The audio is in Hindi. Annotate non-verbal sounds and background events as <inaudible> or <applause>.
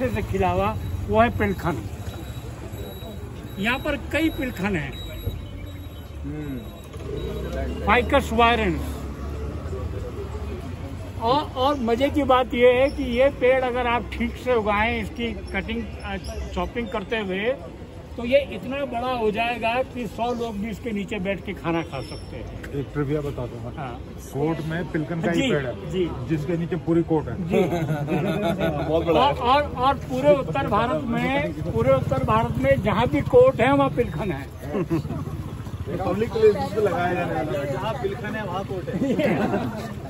अच्छे से खिला हुआ वो है पिलखन। यहाँ पर कई पिलखन है। फाइकस वायरस और और मज़े की बात यह है कि ये पेड़ अगर आप ठीक से उगाएँ इसकी कटिंग चॉपिंग करते हुए तो ये इतना बड़ा हो जाएगा कि सौ लोग भी इसके नीचे बैठ के खाना खा सकते हैं। एक ट्रिविया बता दो मैं। हाँ। कोट में पिलकन का ही पेड़ है जी। जिसके नीचे पूरी कोट है। जी। <laughs> बहुत बड़ा और, और और पूरे उत्तर भारत में पूरे उत्तर भारत में जहाँ भी कोर्ट है वहाँ पिलखन है। पब्लिक प्लेसेस पे लगाया जाने वाला है। जहाँ पिलखन है वहाँ कोट है। <laughs>